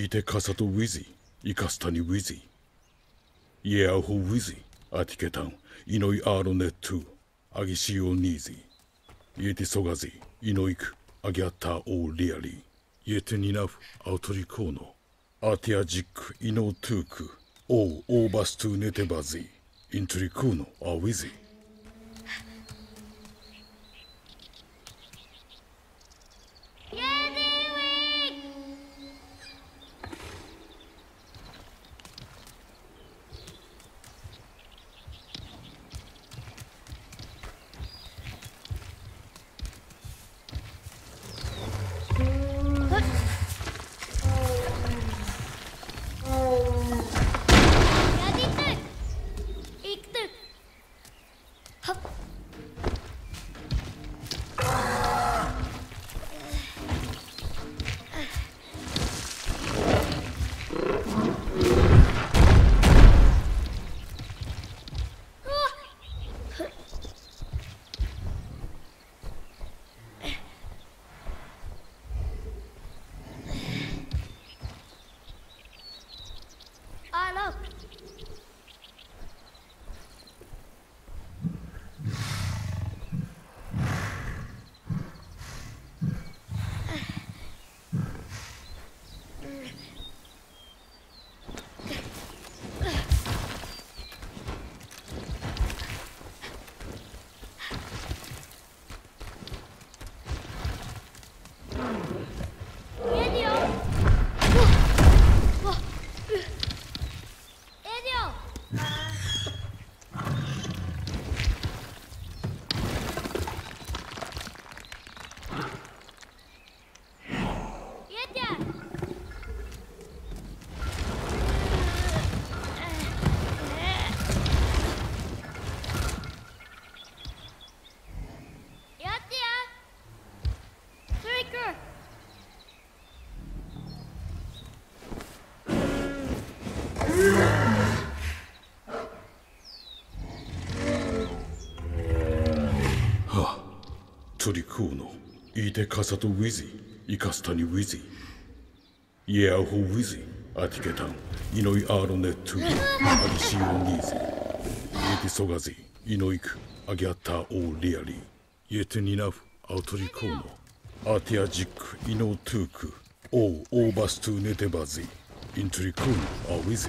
引いてカサとウィズィ、イカスタニウィズィ、イエアホウィズィ、アティケタン、イノイアーロネットアギシオニーズィ、イエティソガズィ、イノイク、アギャッタオーリアリイエティニナフ、アウトリコーノ、アティアジック、イノートゥーク、オーオーバストゥネテバズィ、イントリコーノ、アウィズィ、ite kasato wizi, ikastani wizi. Ye aho wizi, atiketan, inoi aro netu, agishio nizi. Yeti sogazi, inoik, agiata o liali. Yeti ninafu, autorikono. Atia jik, ino tuku, o obastu netebazi. Intrikuno, awizi.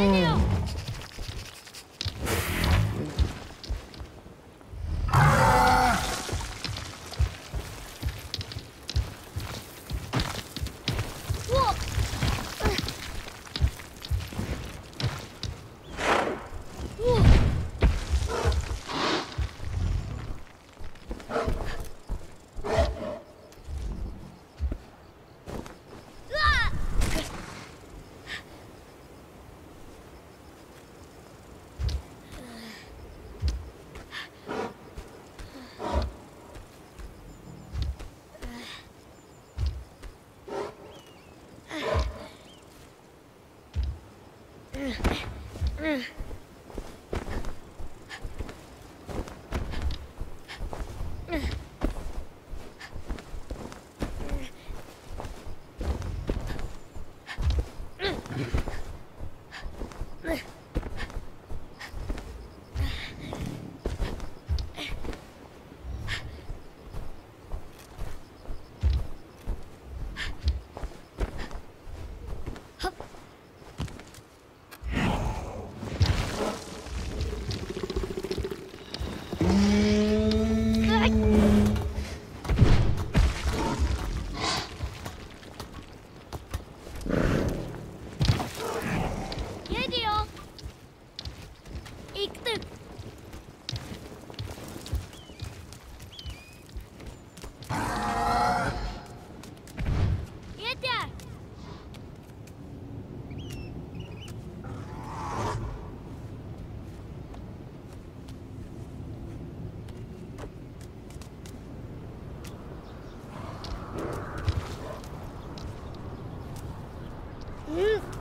エ嗯。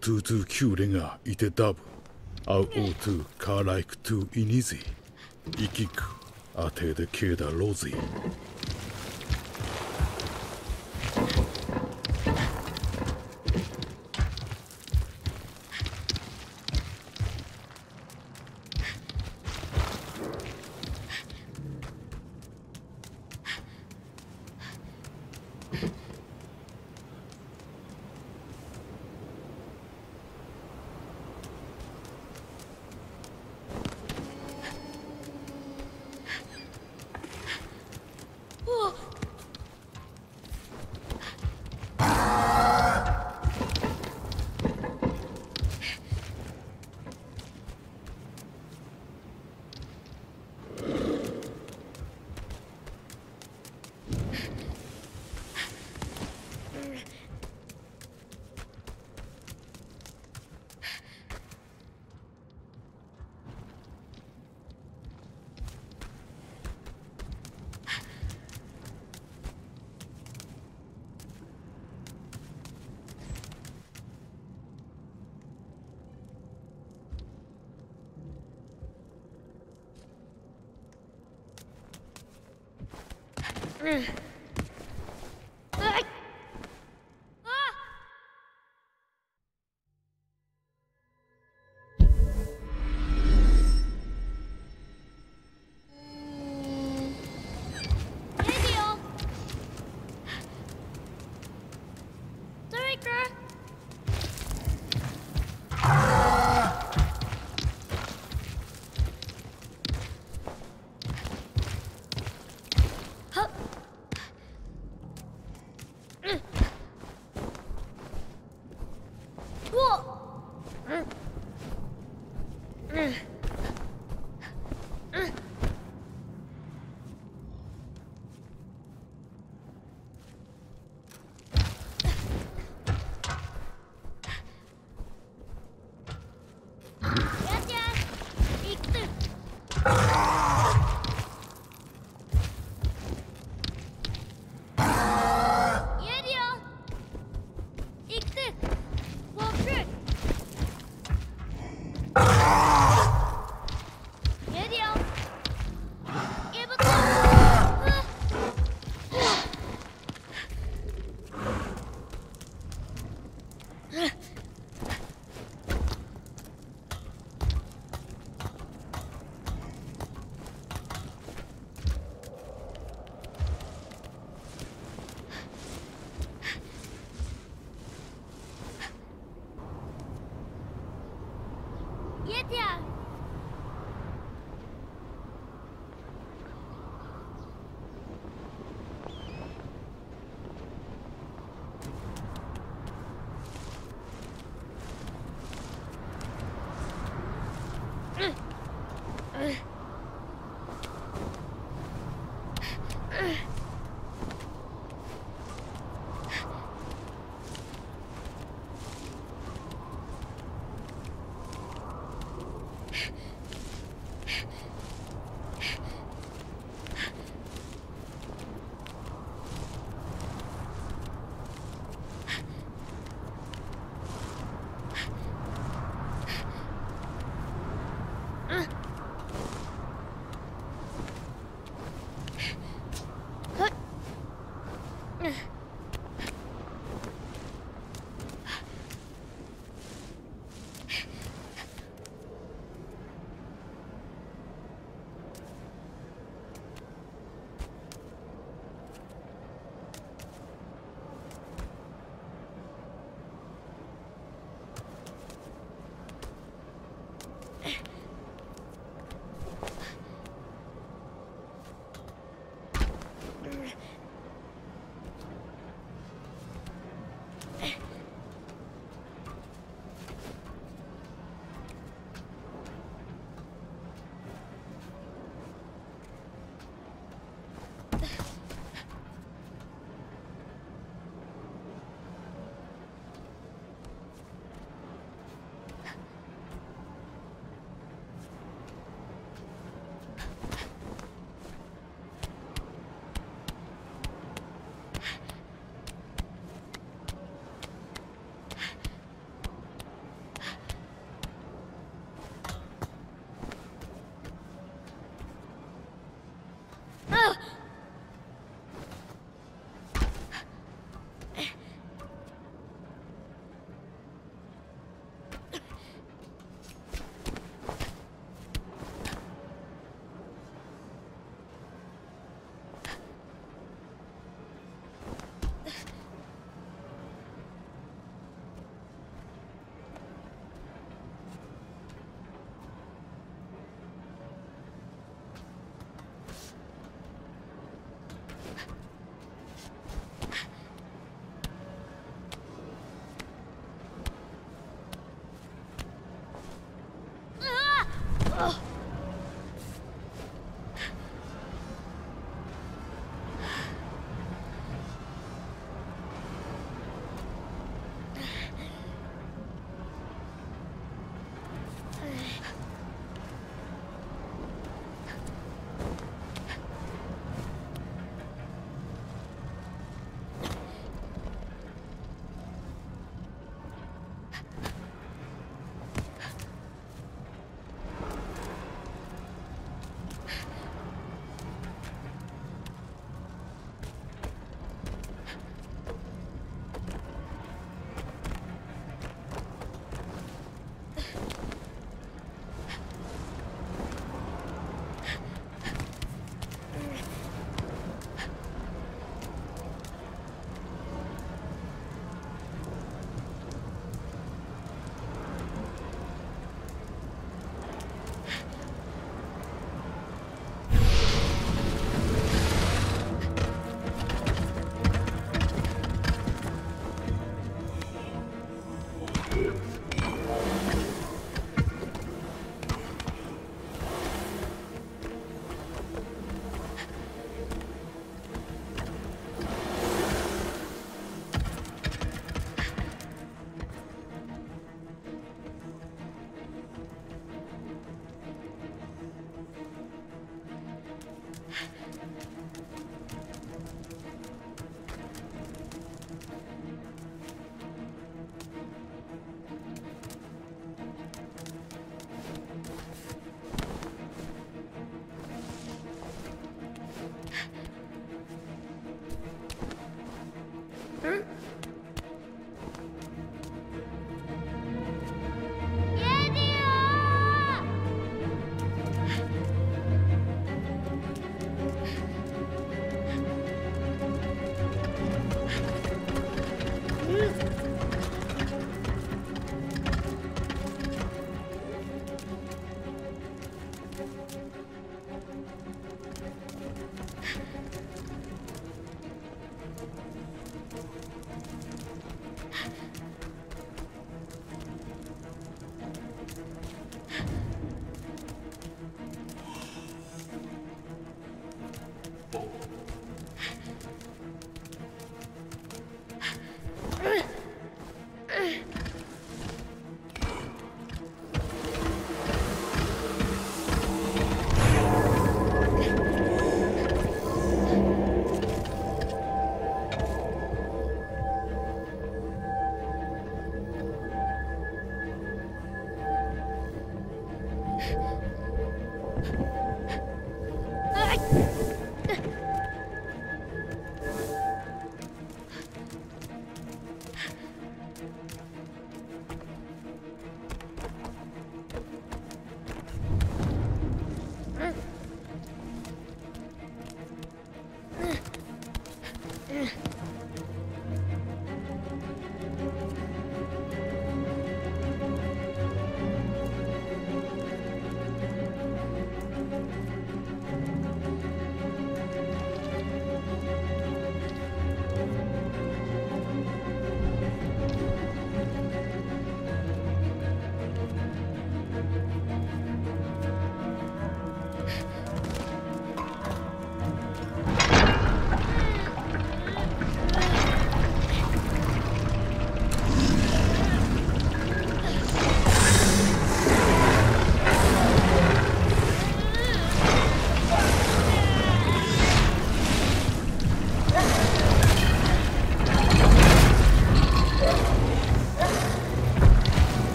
トゥートゥキューレがいてダブ。アウオトゥカーライクトゥイニズイイキクアテデケーダローズイ Mm.